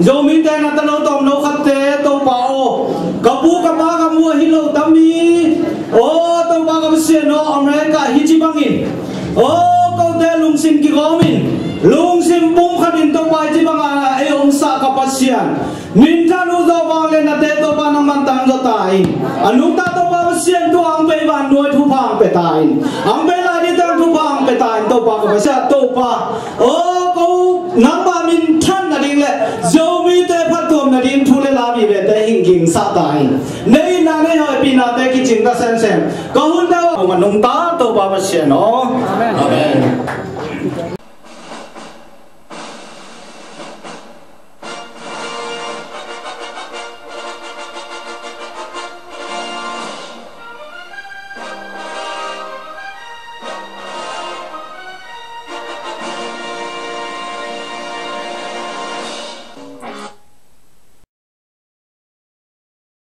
zomi te na ta no tom no khat te to pa o ka pu ka ba ka mu hi lo tami o to pa ka se no america hi chi bangin o ko te lung sim ki gomin lung sim bung khatin to pa chi banga e om sa ka pasian min ta lu zo ba le na te to pa nang man tang zo tai anu ta to pa pasian tu ang pe ban noi thu phang pe tai ang pe la ni tang, thu phang pe tai to pa ka pa to pa o mi ve te hing ging sa ta hin nei na ne ho pi na te ki ching da sen sen ko hun da ma nong ta to ba ba she no amen amen